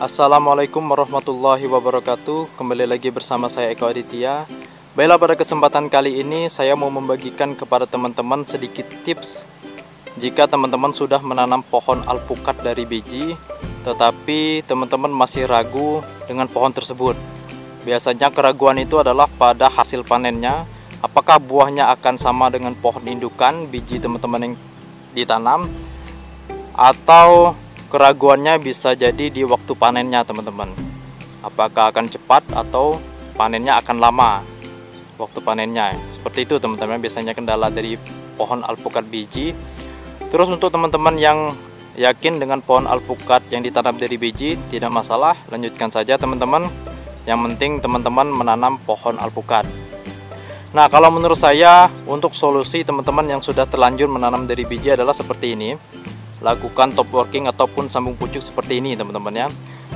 Assalamualaikum warahmatullahi wabarakatuh. Kembali lagi bersama saya Eko Aditya. Baiklah pada kesempatan kali ini saya mau membagikan kepada teman-teman sedikit tips. Jika teman-teman sudah menanam pohon alpukat dari biji Tetapi teman-teman masih ragu dengan pohon tersebut Biasanya keraguan itu adalah pada hasil panennya. Apakah buahnya akan sama dengan pohon indukan biji teman-teman yang ditanam? Atau Keraguannya bisa jadi di waktu panennya teman-teman. Apakah akan cepat atau panennya akan lama? Waktu panennya. Seperti itu teman-teman. Biasanya kendala dari pohon alpukat biji. Terus untuk teman-teman yang yakin dengan pohon alpukat yang ditanam dari biji Tidak masalah. Lanjutkan saja teman-teman. Yang penting teman-teman menanam pohon alpukat. Nah kalau menurut saya untuk solusi teman-teman yang sudah terlanjur menanam dari biji adalah seperti ini lakukan top working ataupun sambung pucuk seperti ini teman-teman ya.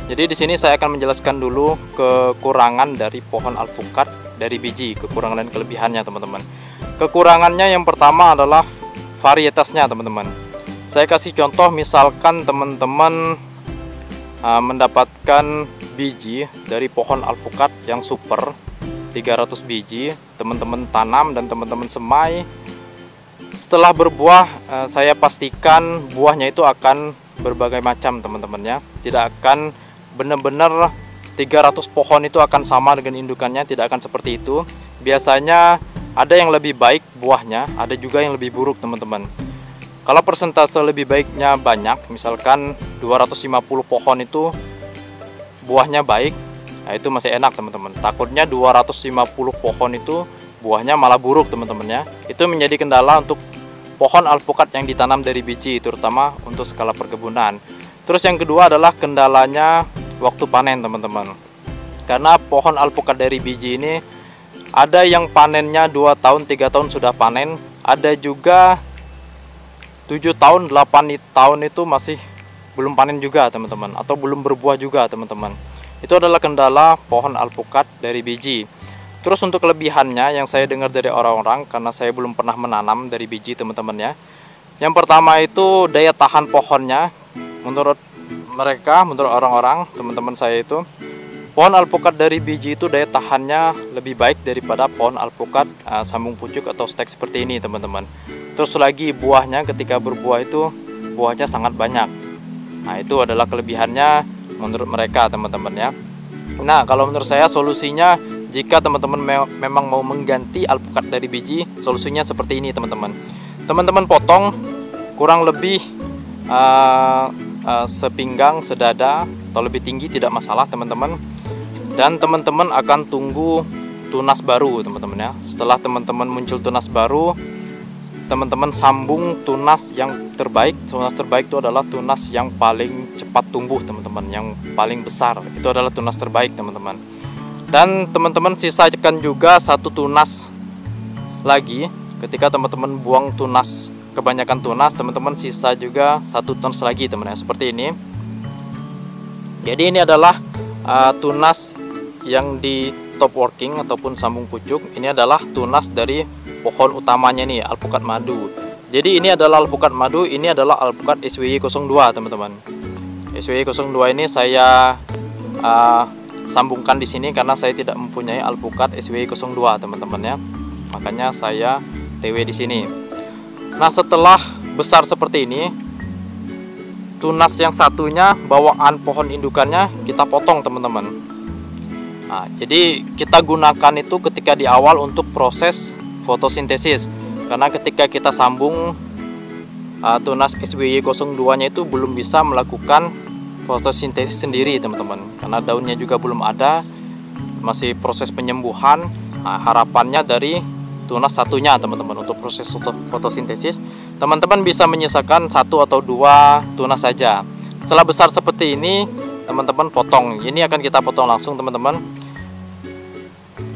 Jadi di sini saya akan menjelaskan dulu kekurangan dari pohon alpukat dari biji kekurangan dan kelebihannya teman-teman. Kekurangannya yang pertama adalah varietasnya teman-teman. Saya kasih contoh misalkan teman-teman uh, mendapatkan biji dari pohon alpukat yang super 300 biji teman-teman tanam dan teman-teman semai setelah berbuah eh, saya pastikan buahnya itu akan berbagai macam teman-teman ya tidak akan benar-benar 300 pohon itu akan sama dengan indukannya tidak akan seperti itu. Biasanya ada yang lebih baik buahnya ada juga yang lebih buruk teman-teman. Kalau persentase lebih baiknya banyak misalkan 250 pohon itu buahnya baik nah itu masih enak teman-teman. Takutnya 250 pohon itu buahnya malah buruk teman-teman ya. Itu menjadi kendala untuk pohon alpukat yang ditanam dari biji terutama untuk skala perkebunan. Terus yang kedua adalah kendalanya waktu panen teman-teman. Karena pohon alpukat dari biji ini ada yang panennya 2 tahun 3 tahun sudah panen. Ada juga 7 tahun 8 tahun itu masih belum panen juga teman-teman atau belum berbuah juga teman-teman. Itu adalah kendala pohon alpukat dari biji Terus untuk kelebihannya yang saya dengar dari orang-orang karena saya belum pernah menanam dari biji teman-teman ya. Yang pertama itu daya tahan pohonnya menurut mereka, menurut orang-orang, teman-teman saya itu pohon alpukat dari biji itu daya tahannya lebih baik daripada pohon alpukat uh, sambung pucuk atau stek seperti ini teman-teman. Terus lagi buahnya ketika berbuah itu buahnya sangat banyak. Nah, itu adalah kelebihannya menurut mereka teman-teman ya. Nah, kalau menurut saya solusinya jika teman-teman me memang mau mengganti alpukat dari biji, solusinya seperti ini teman-teman. Teman-teman potong kurang lebih uh, uh, sepinggang, sedada atau lebih tinggi tidak masalah teman-teman. Dan teman-teman akan tunggu tunas baru teman-teman ya. Setelah teman-teman muncul tunas baru, teman-teman sambung tunas yang terbaik. Tunas terbaik itu adalah tunas yang paling cepat tumbuh teman-teman, yang paling besar. Itu adalah tunas terbaik teman-teman dan teman-teman sisakan juga satu tunas lagi. Ketika teman-teman buang tunas kebanyakan tunas teman-teman sisa juga satu tunas lagi teman-teman seperti ini. Jadi ini adalah uh, tunas yang di top working ataupun sambung pucuk. Ini adalah tunas dari pohon utamanya nih alpukat madu. Jadi ini adalah alpukat madu ini adalah alpukat SWY 02 teman-teman. SWY 02 ini saya uh, sambungkan di sini karena saya tidak mempunyai alpukat SW02 teman-teman ya. Makanya saya TW di sini. Nah setelah besar seperti ini tunas yang satunya bawaan pohon indukannya kita potong teman-teman. Nah, jadi kita gunakan itu ketika di awal untuk proses fotosintesis. Karena ketika kita sambung uh, tunas SWY02 nya itu belum bisa melakukan fotosintesis sendiri teman-teman. Karena daunnya juga belum ada masih proses penyembuhan. Nah, harapannya dari tunas satunya teman-teman untuk proses fotosintesis. Teman-teman bisa menyisakan satu atau dua tunas saja. Setelah besar seperti ini teman-teman potong. Ini akan kita potong langsung teman-teman.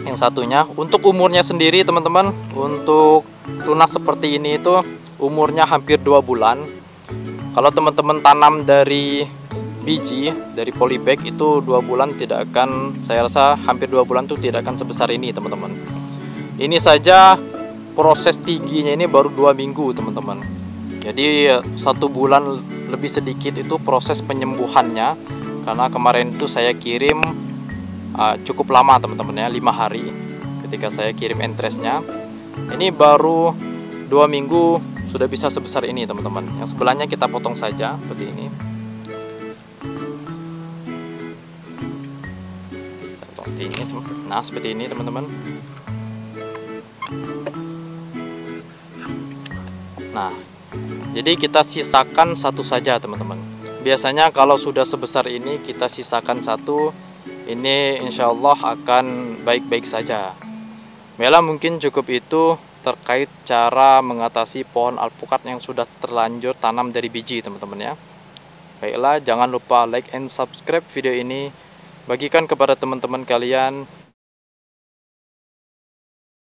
Yang satunya. Untuk umurnya sendiri teman-teman untuk tunas seperti ini itu umurnya hampir dua bulan. Kalau teman-teman tanam dari biji dari polybag itu dua bulan tidak akan saya rasa hampir dua bulan tuh tidak akan sebesar ini teman-teman. Ini saja proses tingginya ini baru dua minggu teman-teman. Jadi satu bulan lebih sedikit itu proses penyembuhannya karena kemarin itu saya kirim uh, cukup lama teman-teman ya 5 hari ketika saya kirim interestnya ini baru dua minggu sudah bisa sebesar ini teman-teman. Yang sebelahnya kita potong saja seperti ini ini nah seperti ini teman-teman. Nah jadi kita sisakan satu saja teman-teman. Biasanya kalau sudah sebesar ini kita sisakan satu. Ini insya Allah akan baik-baik saja. Mela mungkin cukup itu terkait cara mengatasi pohon alpukat yang sudah terlanjur tanam dari biji teman-teman ya. Baiklah jangan lupa like and subscribe video ini Bagikan kepada teman-teman kalian